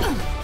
Ugh.